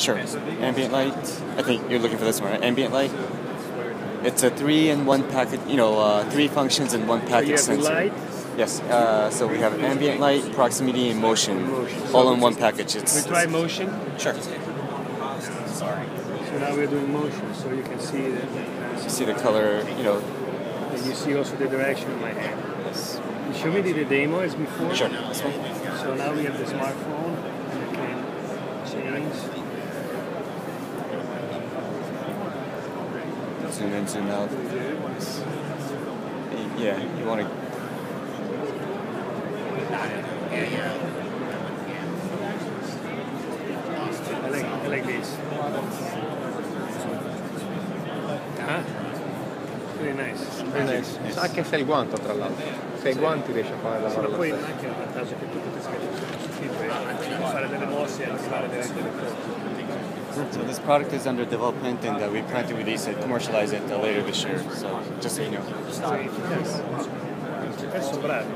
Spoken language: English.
Sure. Ambient light. I think you're looking for this one, right? Ambient light. It's a three in one packet. You know, uh, three functions in one So package you have sensor. light, Yes. Uh, so we have ambient light, proximity, and motion, Motion. all in one package. It's. we try motion. sure. Sorry. So now we're doing motion, so you can see that, You see the color. You know. and you see also the direction of my hand. You show me the, the demo as before. Sure. So now we have the smartphone, and you can change. Zoom in, zoom out. Yeah. You want to. I like, I like this. Ah, very nice. Very nice. Anche se è il guanto, tra l'altro. Se hai i guanti riesci a fare la Sì, ma roba. poi anche il vantaggio che tu potresti fare delle mosse e fare delle cose. So this product is under development, and uh, we plan to release it, commercialize it uh, later this year. So just so you know. Bravi.